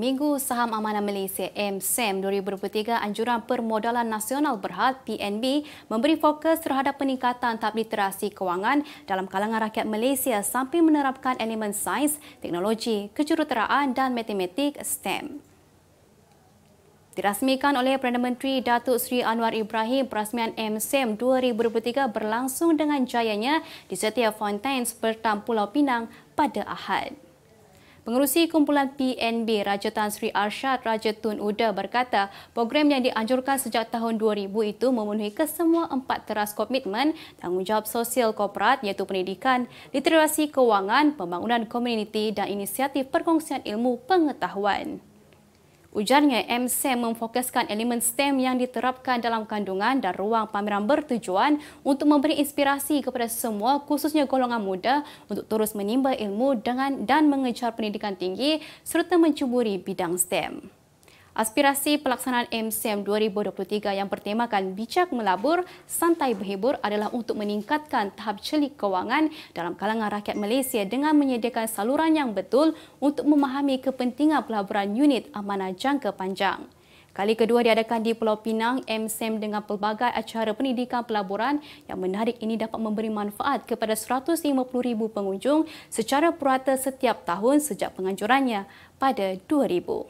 Minggu Saham Amanah Malaysia MSEM 2023 Anjuran Permodalan Nasional Berhad PNB memberi fokus terhadap peningkatan tahap literasi kewangan dalam kalangan rakyat Malaysia sambil menerapkan elemen sains, teknologi, kejuruteraan dan matematik STEM. Dirasmikan oleh Perdana Menteri Datuk Seri Anwar Ibrahim, perasmian MSEM 2023 berlangsung dengan jayanya di setiap Fountains Pertam Pulau Pinang pada Ahad. Pengerusi kumpulan PNB Raja Tan Sri Arshad Raja Tun Uda berkata program yang dianjurkan sejak tahun 2000 itu memenuhi kesemua empat teras komitmen tanggungjawab sosial korporat iaitu pendidikan, literasi kewangan, pembangunan komuniti dan inisiatif perkongsian ilmu pengetahuan. Ujarnya, MSEM memfokuskan elemen STEM yang diterapkan dalam kandungan dan ruang pameran bertujuan untuk memberi inspirasi kepada semua khususnya golongan muda untuk terus menimba ilmu dengan dan mengejar pendidikan tinggi serta mencuburi bidang STEM. Aspirasi pelaksanaan MSEM 2023 yang bertemakan bijak melabur, santai berhibur adalah untuk meningkatkan tahap celik kewangan dalam kalangan rakyat Malaysia dengan menyediakan saluran yang betul untuk memahami kepentingan pelaburan unit amanah jangka panjang. Kali kedua diadakan di Pulau Pinang, MSEM dengan pelbagai acara pendidikan pelaburan yang menarik ini dapat memberi manfaat kepada 150,000 pengunjung secara purata setiap tahun sejak penganjurannya pada 2000.